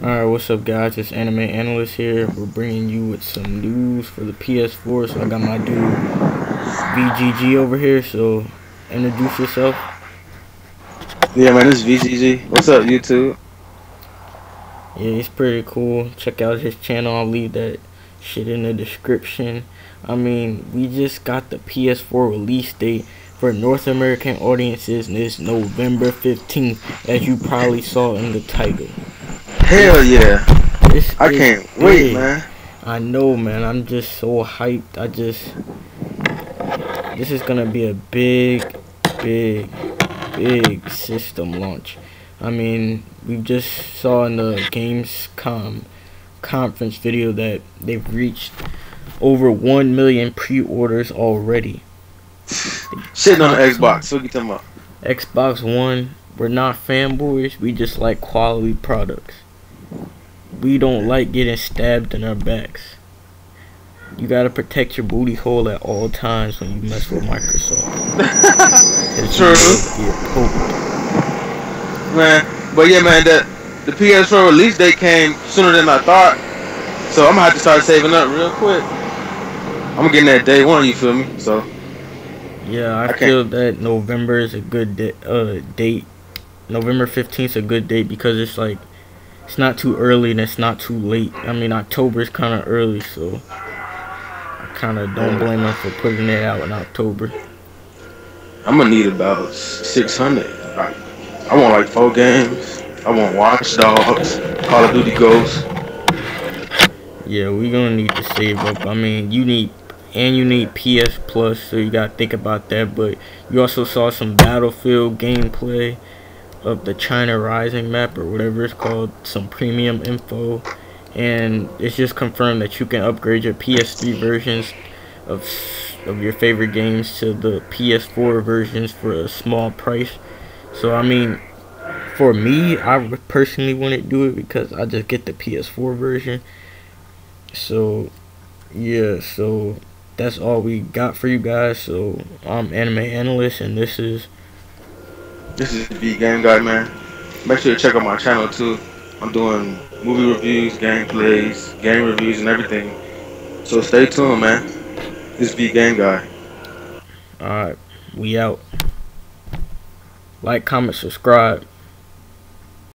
Alright, what's up guys? It's Anime Analyst here. We're bringing you with some news for the PS4. So I got my dude VGG over here. So introduce yourself. Yeah, man, this is VGG. What's up, YouTube? Yeah, he's pretty cool. Check out his channel. I'll leave that shit in the description. I mean, we just got the PS4 release date for North American audiences and it's November 15th, as you probably saw in the title. Hell yeah. This I can't wait, man. I know, man. I'm just so hyped. I just. This is gonna be a big, big, big system launch. I mean, we just saw in the Gamescom conference video that they've reached over 1 million pre orders already. Shitting on the Xbox. What you talking about? Xbox One, we're not fanboys, we just like quality products. We don't like getting stabbed in our backs. You gotta protect your booty hole at all times when you mess with Microsoft. 'Cause True. Man, but yeah, man, the, the PS4 release date came sooner than I thought. So I'm gonna have to start saving up real quick. I'm gonna get in that day one, you feel me? So, Yeah, I, I can't- feel that November is a good uh, date. November 15th is a good date because it's like, it's not too early and it's not too late. I mean, October is kind of early, so I kind of don't blame them for putting it out in October. I'm gonna need about 600. I, I want like four games. I want Watch Dogs, Call of Duty Ghosts. Yeah, we gonna need to save up. I mean, you need and you need PS Plus, so you gotta think about that. But you also saw some Battlefield gameplay of the China Rising map or whatever it's called, some premium info, and it's just confirmed that you can upgrade your PS3 versions of of your favorite games to the PS4 versions for a small price. So I mean, for me, I personally wouldn't do it because I just get the PS4 version. So, yeah, so that's all we got for you guys. So, I'm Anime Analyst, and this is This is the Game Guy, man. Make sure to check out my channel too. I'm doing movie reviews, gameplays, game reviews, and everything. So stay tuned, man. This is the Game Guy. alright. We out. Like, comment, subscribe.